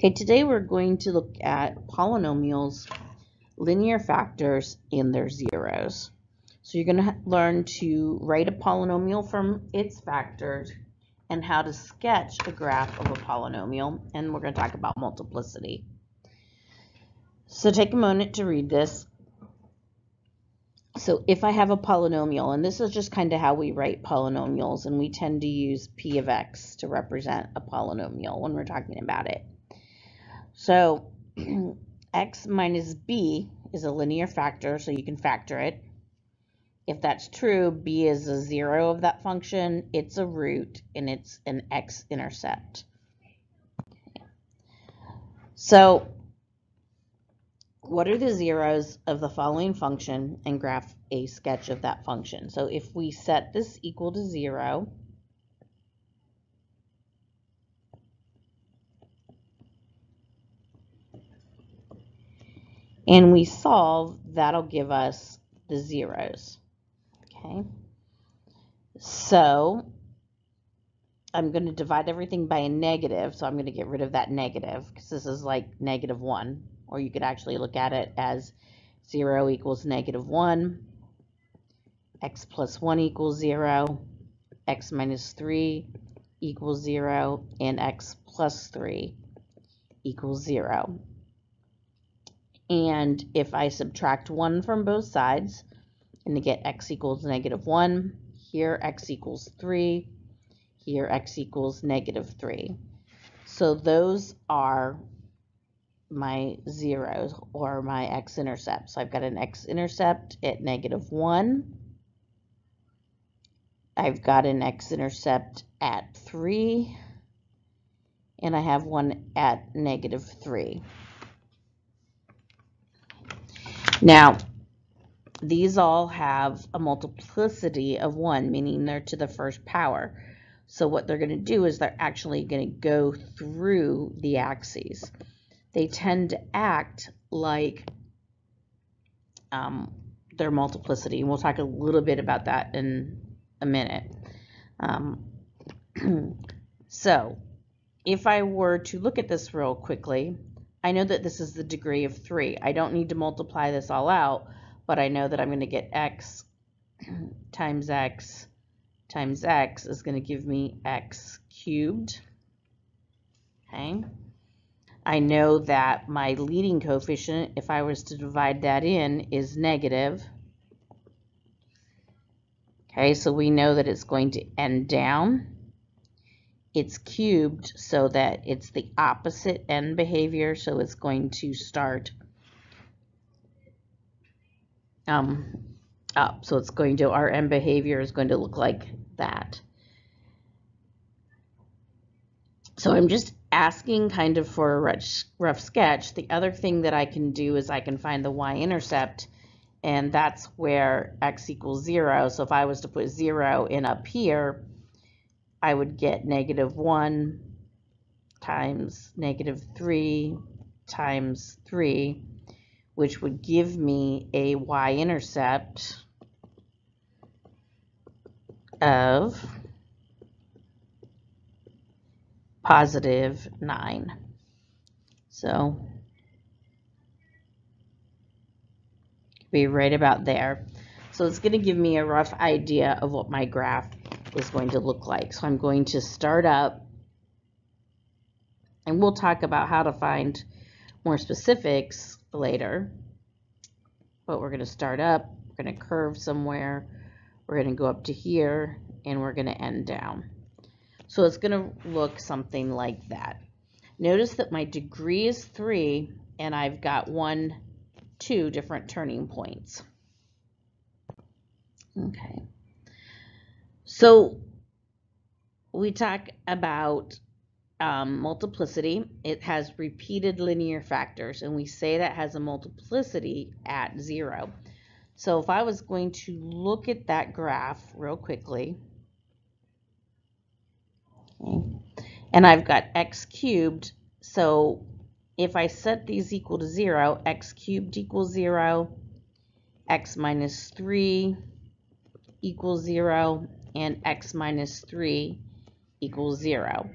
Okay, today we're going to look at polynomials, linear factors, and their zeros. So you're going to learn to write a polynomial from its factors and how to sketch a graph of a polynomial, and we're going to talk about multiplicity. So take a moment to read this. So if I have a polynomial, and this is just kind of how we write polynomials, and we tend to use p of x to represent a polynomial when we're talking about it. So x minus b is a linear factor, so you can factor it. If that's true, b is a zero of that function, it's a root, and it's an x-intercept. So what are the zeros of the following function and graph a sketch of that function. So if we set this equal to zero, and we solve, that'll give us the zeros. Okay. So I'm going to divide everything by a negative, so I'm going to get rid of that negative because this is like negative 1 or you could actually look at it as 0 equals negative 1, x plus 1 equals 0, x minus 3 equals 0, and x plus 3 equals 0. And if I subtract 1 from both sides, and to get x equals negative 1, here x equals 3, here x equals negative 3. So those are my zeros or my x-intercept. So I've got an x-intercept at negative 1. I've got an x-intercept at 3. And I have one at negative 3. Now, these all have a multiplicity of 1, meaning they're to the first power. So what they're going to do is they're actually going to go through the axes they tend to act like um, their multiplicity. And we'll talk a little bit about that in a minute. Um, so if I were to look at this real quickly, I know that this is the degree of 3. I don't need to multiply this all out, but I know that I'm going to get x times x times x is going to give me x cubed. Okay. I know that my leading coefficient, if I was to divide that in, is negative. Okay, so we know that it's going to end down. It's cubed so that it's the opposite end behavior, so it's going to start um, up. So it's going to, our end behavior is going to look like that. So I'm just asking kind of for a rough, rough sketch. The other thing that I can do is I can find the y-intercept, and that's where x equals 0. So if I was to put 0 in up here, I would get negative 1 times negative 3 times 3, which would give me a y-intercept of positive 9. So be right about there. So it's going to give me a rough idea of what my graph is going to look like. So I'm going to start up and we'll talk about how to find more specifics later. But we're going to start up, we're going to curve somewhere, we're going to go up to here, and we're going to end down. So it's going to look something like that. Notice that my degree is 3 and I've got one, two different turning points. Okay. So we talk about um, multiplicity. It has repeated linear factors and we say that has a multiplicity at 0. So if I was going to look at that graph real quickly, Okay. And I've got x cubed, so if I set these equal to 0, x cubed equals 0, x minus 3 equals 0, and x minus 3 equals 0.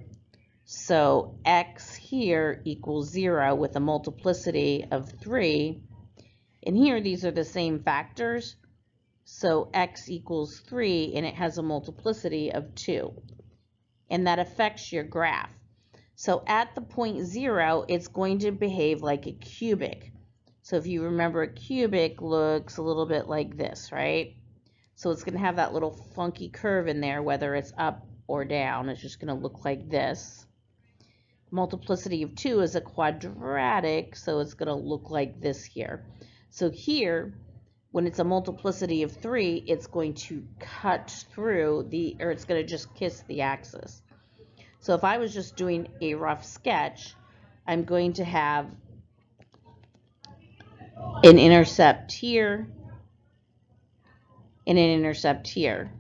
So x here equals 0 with a multiplicity of 3. And here these are the same factors. So x equals 3 and it has a multiplicity of 2. And that affects your graph. So at the point 0, it's going to behave like a cubic. So if you remember, a cubic looks a little bit like this, right? So it's going to have that little funky curve in there, whether it's up or down. It's just going to look like this. Multiplicity of 2 is a quadratic, so it's going to look like this here. So here, when it's a multiplicity of 3, it's going to cut through the, or it's going to just kiss the axis. So if I was just doing a rough sketch, I'm going to have an intercept here and an intercept here.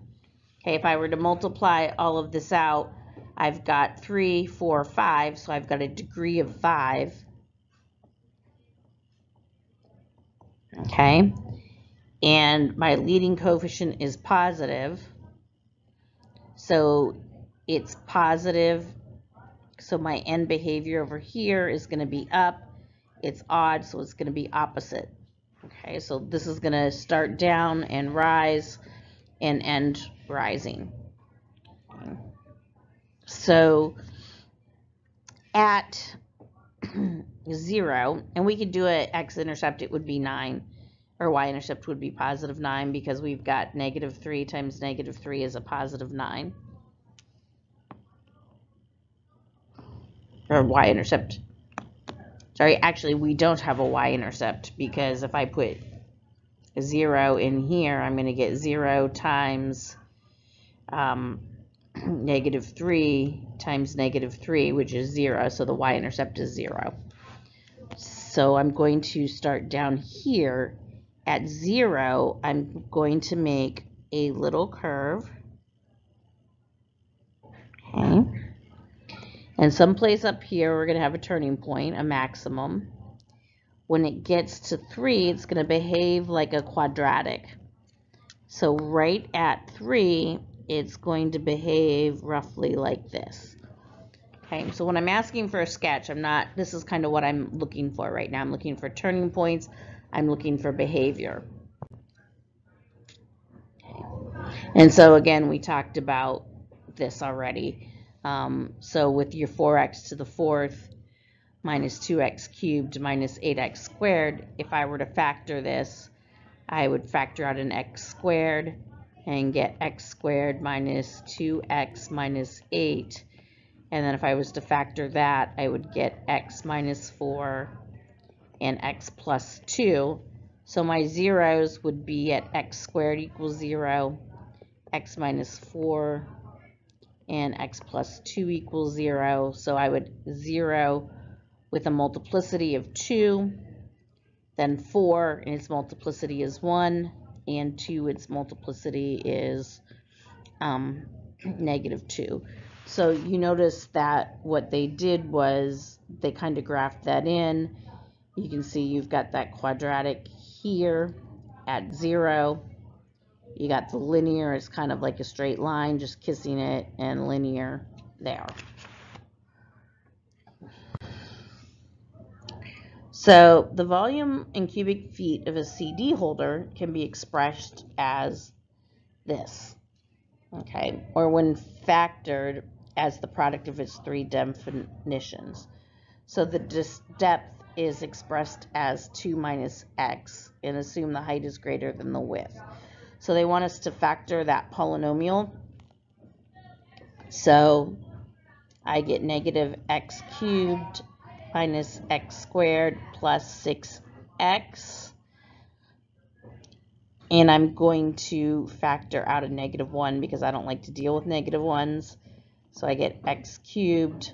Okay, if I were to multiply all of this out, I've got 3, 4, 5, so I've got a degree of 5. Okay, and my leading coefficient is positive, so it's positive, so my end behavior over here is going to be up, it's odd, so it's going to be opposite. Okay, so this is going to start down and rise and end rising. So at 0, and we could do an x-intercept, it would be 9, or y-intercept would be positive 9 because we've got negative 3 times negative 3 is a positive 9. Or y-intercept Sorry, actually, we don't have a y-intercept because if I put 0 in here, I'm going to get 0 times um, negative 3 times negative 3, which is 0, so the y-intercept is 0. So I'm going to start down here. At 0, I'm going to make a little curve. Okay. And someplace up here, we're going to have a turning point, a maximum. When it gets to 3, it's going to behave like a quadratic. So right at 3, it's going to behave roughly like this. Okay, so when I'm asking for a sketch, I'm not, this is kind of what I'm looking for right now. I'm looking for turning points. I'm looking for behavior. Okay. And so again, we talked about this already. Um, so with your 4x to the fourth minus 2x cubed minus 8x squared, if I were to factor this, I would factor out an x squared and get x squared minus 2x minus 8. And then if I was to factor that, I would get x minus 4 and x plus 2. So my zeros would be at x squared equals 0, x minus 4 and x plus 2 equals 0. So I would 0 with a multiplicity of 2, then 4 and its multiplicity is 1, and 2 its multiplicity is um, negative 2. So you notice that what they did was they kind of graphed that in. You can see you've got that quadratic here at 0 you got the linear, it's kind of like a straight line, just kissing it, and linear there. So the volume in cubic feet of a CD holder can be expressed as this, okay, or when factored as the product of its three definitions. So the depth is expressed as 2 minus x, and assume the height is greater than the width. So they want us to factor that polynomial. So I get negative x cubed minus x squared plus 6x. And I'm going to factor out a negative 1 because I don't like to deal with negative 1s. So I get x cubed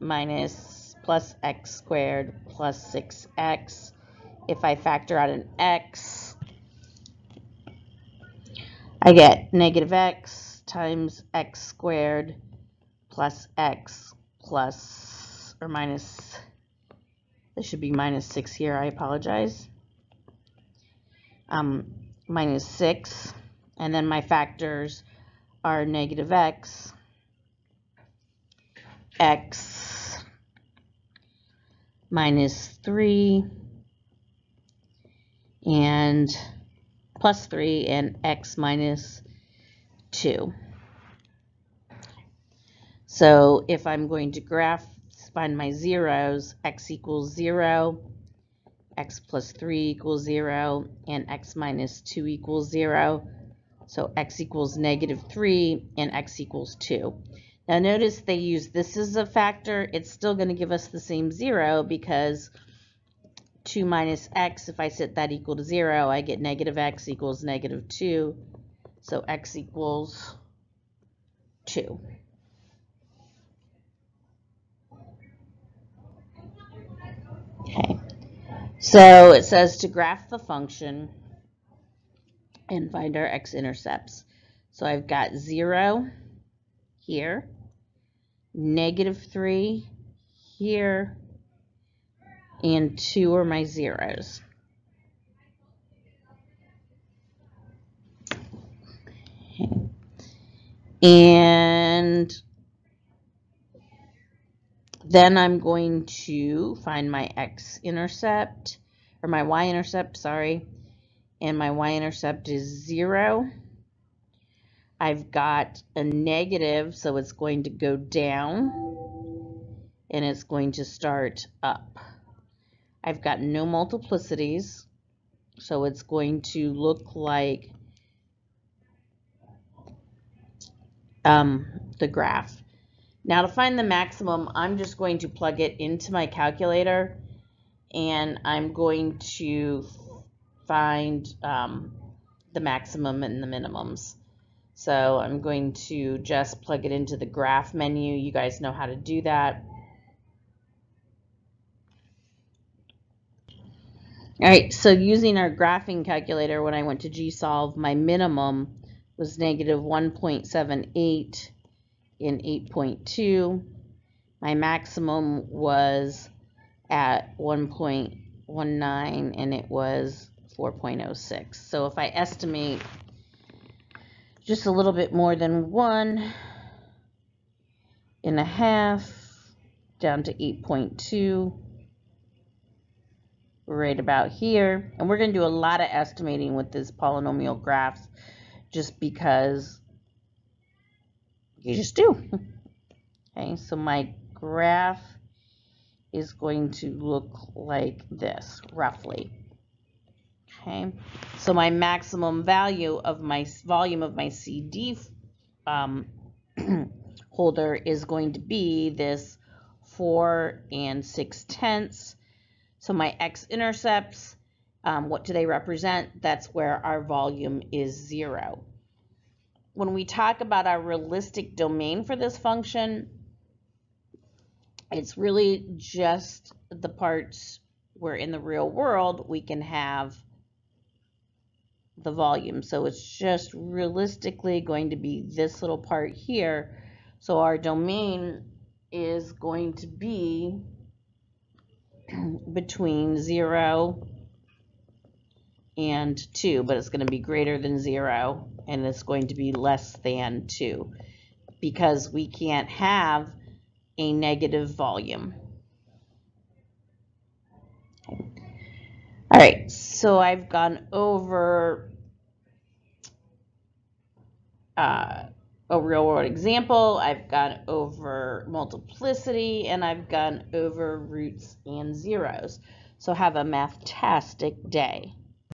minus plus x squared plus 6x. If I factor out an x, I get negative x times x squared plus x plus or minus, this should be minus 6 here, I apologize. Um, minus 6, and then my factors are negative x x minus 3 and plus 3 and x minus 2. So if I'm going to graph, find my zeros, x equals 0, x plus 3 equals 0, and x minus 2 equals 0. So x equals negative 3 and x equals 2. Now notice they use this as a factor. It's still going to give us the same 0 because 2 minus x, if I set that equal to 0, I get negative x equals negative 2. So x equals 2. Okay, so it says to graph the function and find our x-intercepts. So I've got 0 here, negative 3 here, and 2 are my zeros. Okay. And then I'm going to find my x-intercept, or my y-intercept, sorry, and my y-intercept is 0. I've got a negative, so it's going to go down, and it's going to start up. I've got no multiplicities, so it's going to look like um, the graph. Now to find the maximum, I'm just going to plug it into my calculator and I'm going to find um, the maximum and the minimums. So I'm going to just plug it into the graph menu. You guys know how to do that. All right, so using our graphing calculator, when I went to G-solve, my minimum was negative 1.78 in 8.2. My maximum was at 1.19 and it was 4.06. So if I estimate just a little bit more than one and a half down to 8.2 right about here and we're going to do a lot of estimating with this polynomial graphs just because you just do. Okay, so my graph is going to look like this, roughly. Okay, so my maximum value of my volume of my CD um, holder is going to be this 4 and 6 tenths. So my x-intercepts, um, what do they represent? That's where our volume is 0 when we talk about our realistic domain for this function, it's really just the parts where in the real world we can have the volume. So it's just realistically going to be this little part here. So our domain is going to be between 0 and 2, but it's going to be greater than 0 and it's going to be less than 2 because we can't have a negative volume. All right, so I've gone over uh, a real world example, I've gone over multiplicity, and I've gone over roots and zeros. So have a mathtastic day.